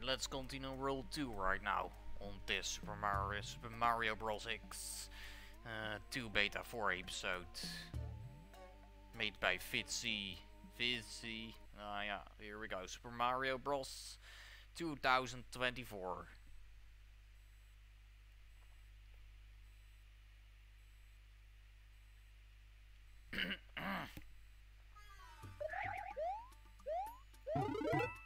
Alright, let's continue World 2 right now on this Super Mario, Super Mario Bros. X uh, 2 Beta 4 episode. Made by Fitzy. Fitzy. Ah yeah, here we go. Super Mario Bros. 2024.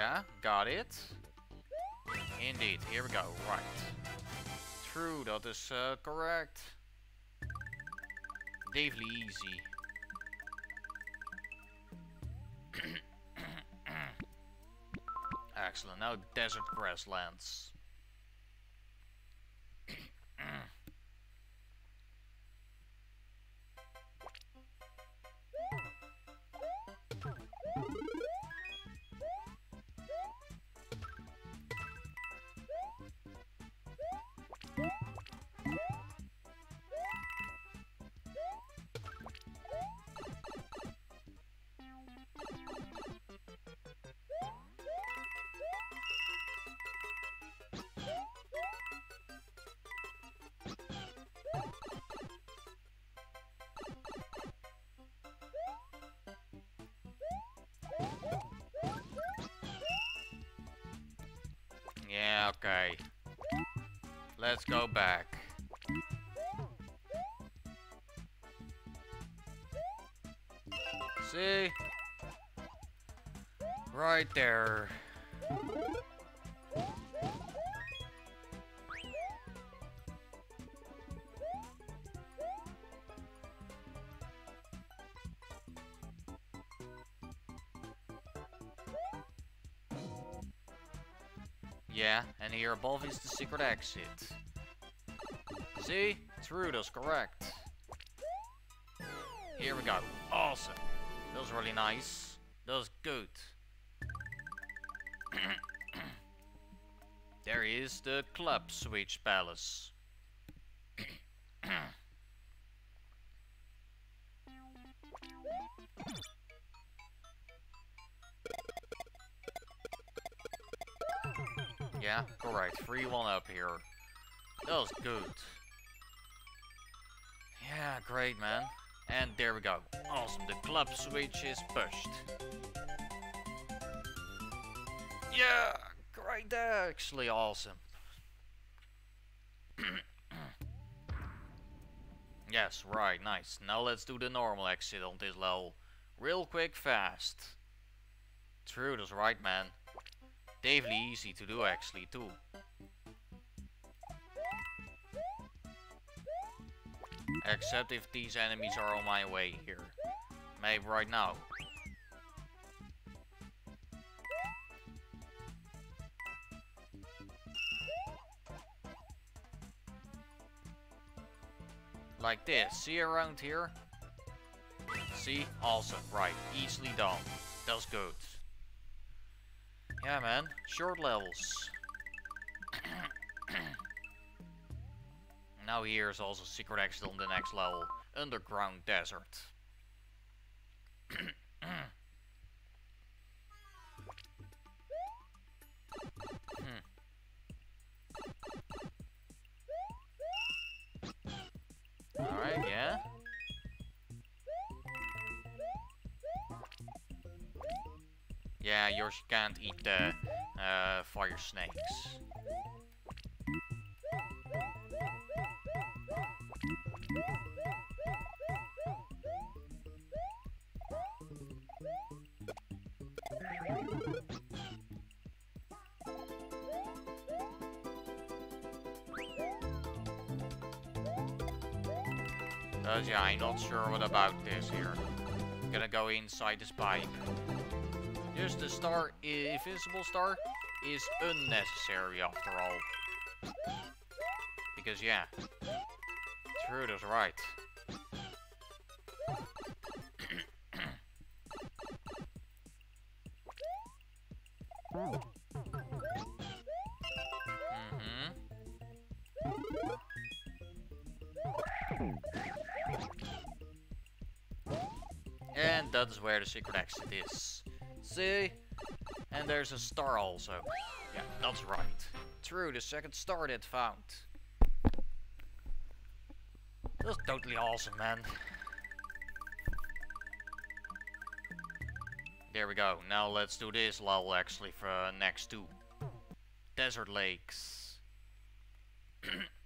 Yeah, got it. Indeed, here we go, right. True, that is uh, correct. Davely easy. Excellent, now desert grasslands. Okay. Let's go back. See? Right there. Yeah, and here above is the secret exit. See? True, that's correct. Here we go. Awesome. That was really nice. That was good. there is the Club Switch Palace. Free one up here. That was good. Yeah, great, man. And there we go. Awesome, the club switch is pushed. Yeah, great, actually awesome. yes, right, nice. Now let's do the normal exit on this level. Real quick, fast. True, that's right, man. Davely easy to do actually too. Except if these enemies are on my way here. Maybe right now. Like this. See around here? See? Awesome. Right. Easily done. That's good. Yeah, man. Short levels. Now here's also secret exit on the next level. Underground desert. Alright, yeah. Yeah, yours can't eat the uh, fire snakes. Cause yeah, I'm not sure what about this here. Gonna go inside this pipe. Just the star, invisible star, is unnecessary after all. Because yeah, Trude is right. mm-hmm. And that is where the secret exit is. See? And there's a star also. Yeah, that's right. True, the second star that found. That's totally awesome, man. There we go. Now let's do this level actually for uh, next two. Desert Lakes.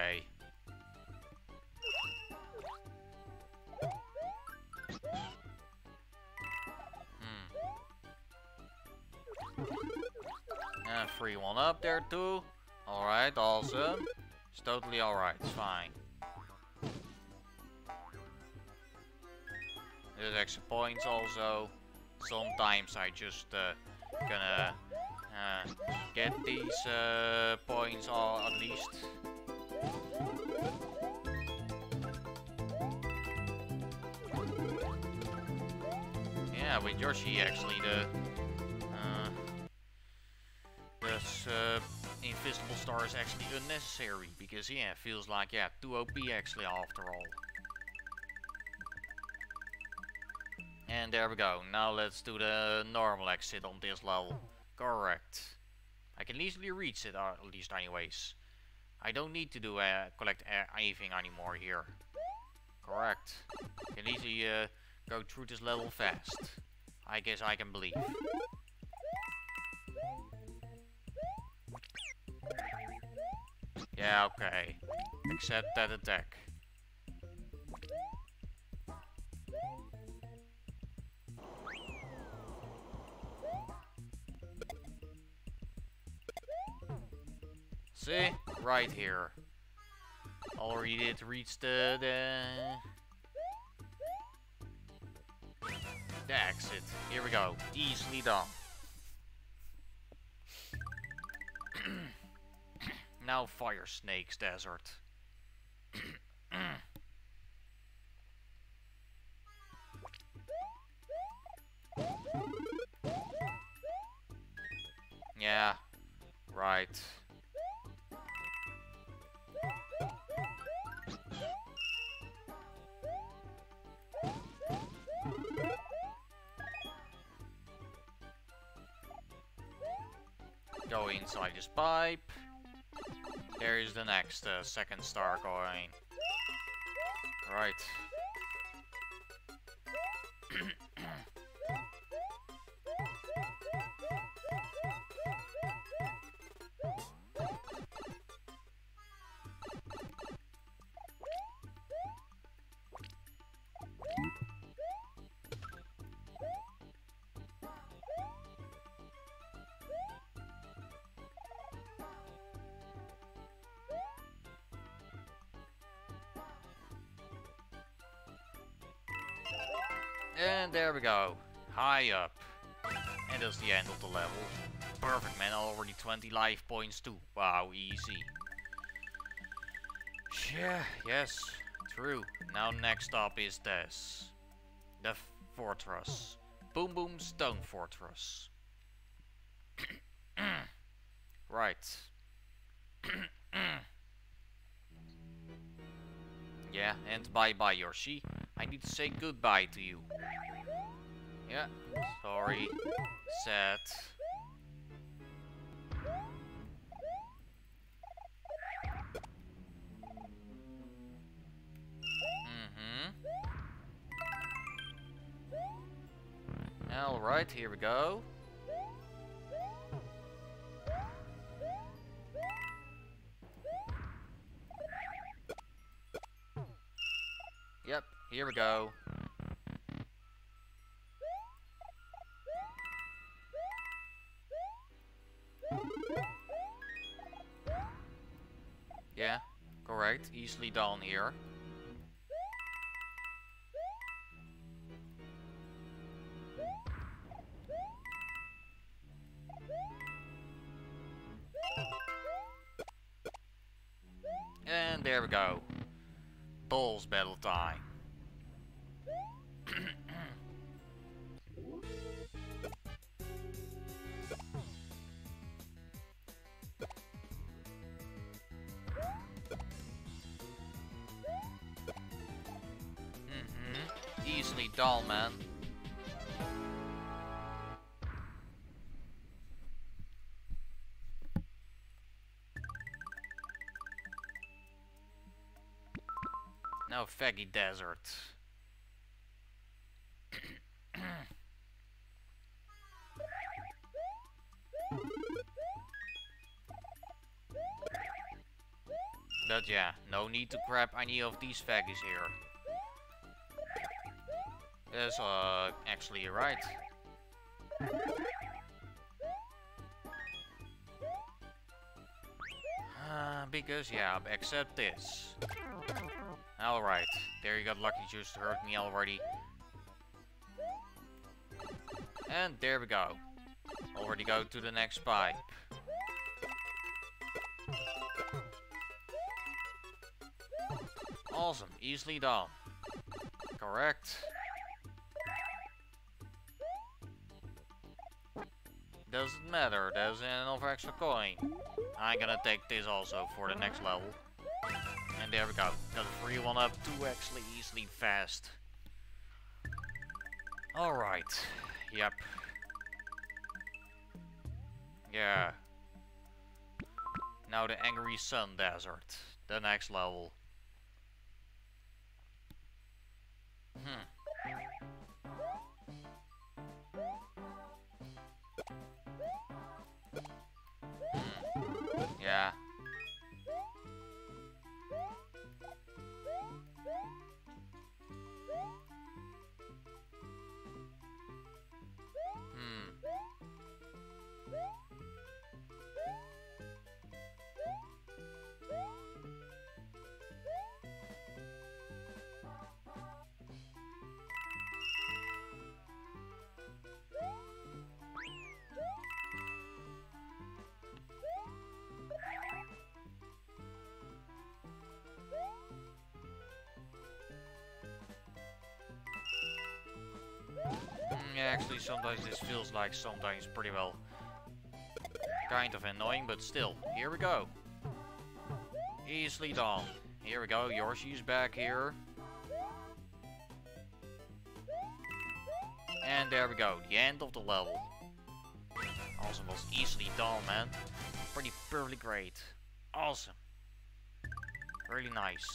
okay. Hmm. And free one up there too. Alright, awesome. It's totally alright, it's fine. There's extra points also. Sometimes I just uh, gonna uh, get these uh, points all at least. Yeah, with Yoshi actually the uh, this uh, invisible star is actually unnecessary because yeah, it feels like yeah, too OP actually after all. And there we go. Now let's do the normal exit on this level. Correct. I can easily reach it, uh, at least anyways. I don't need to do uh, collect anything anymore here. Correct. Can easily uh, go through this level fast. I guess I can believe. Yeah, okay. Accept that attack. See? Right here. Already did reach the, the... The exit. Here we go. Easily done. now Fire Snake's Desert. yeah. Right. Go inside this pipe. There is the next uh, second star going. Right. And there we go. High up. And that's the end of the level. Perfect man, already 20 life points too. Wow, easy. Yeah, yes, true. Now next up is this. The fortress. Boom Boom Stone Fortress. right. yeah, and bye bye Yoshi. I need to say goodbye to you. Yeah, sorry. Sad. Mhm. Alright, here we go. Yep, here we go. Yeah, correct. Easily done here. Dull, man. Now Faggy Desert. but yeah, no need to grab any of these faggies here. That's uh, actually right. Uh, because yeah, except this. Alright, there you got Lucky Juice to hurt me already. And there we go. Already go to the next pipe. Awesome, easily done. Correct. Doesn't matter, there's enough extra coin. I'm gonna take this also for the next level. And there we go. Got a free one up two actually easily fast. Alright. Yep. Yeah. Now the Angry Sun Desert. The next level. Hmm. Actually sometimes this feels like sometimes pretty well kind of annoying, but still, here we go. Easily done. Here we go, Yoshi's back here. And there we go, the end of the level. Awesome was easily done, man. Pretty perfectly great. Awesome. Really nice.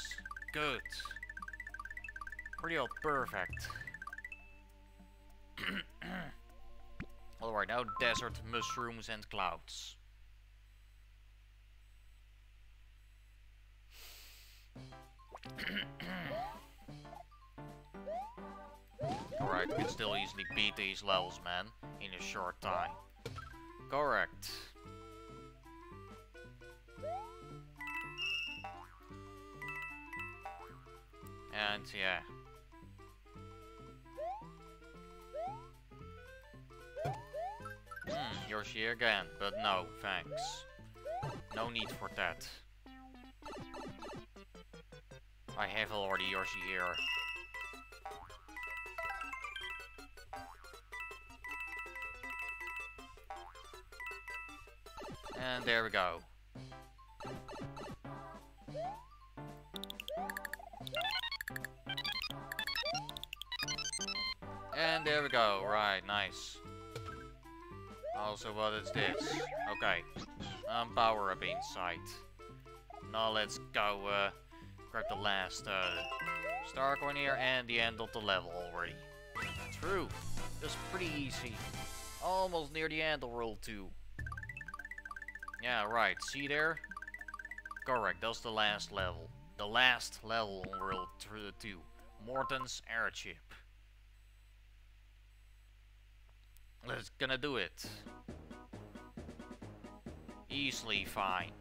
Good. Pretty well perfect. Alright, now desert, mushrooms and clouds. Alright, we can still easily beat these levels, man, in a short time. Correct. And yeah, Yoshi again, but no, thanks. No need for that. I have already Yoshi here. And there we go. And there we go. Right, nice. Also, what is this? Okay. Um, power up inside. Now let's go, uh, grab the last, uh, star coin here and the end of the level already. True. That's pretty easy. Almost near the end of World 2. Yeah, right. See there? Correct, that's the last level. The last level on World 2. Morton's airship. Let's gonna do it. Easily fine.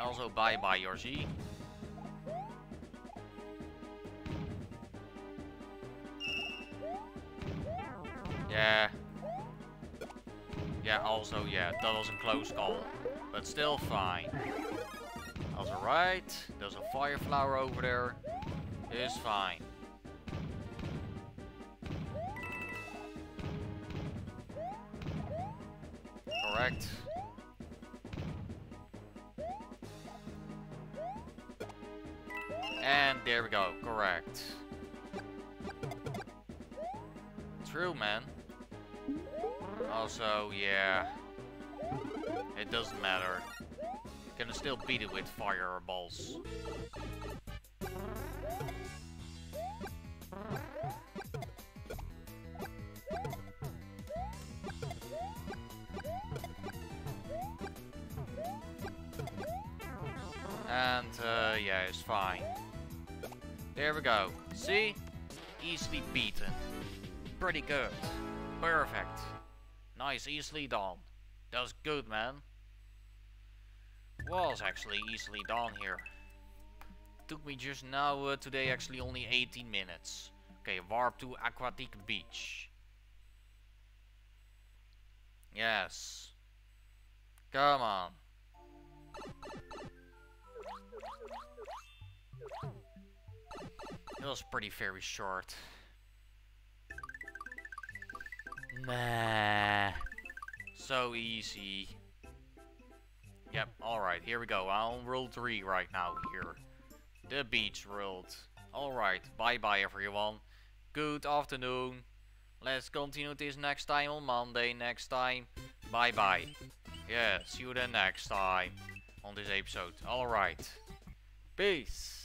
Also, bye-bye, Yoshi. Yeah. Yeah, also, yeah, that was a close call. But still fine. That's alright. There's a fire flower over there. It's fine. Correct. And there we go, correct. True, man. Also, yeah. It doesn't matter. You can still beat it with fireballs. And, uh, yeah, it's fine. There we go. See? Easily beaten. Pretty good. Perfect. Nice, easily done. That was good, man. Was actually easily done here. Took me just now, uh, today actually only 18 minutes. Okay, warp to Aquatic Beach. Yes. Come on. It was pretty very short. Nah. So easy. Yep, alright, here we go. I'm on World 3 right now here. The beach world. Alright, bye-bye everyone. Good afternoon. Let's continue this next time on Monday next time. Bye-bye. Yeah, see you then next time on this episode. Alright. Peace.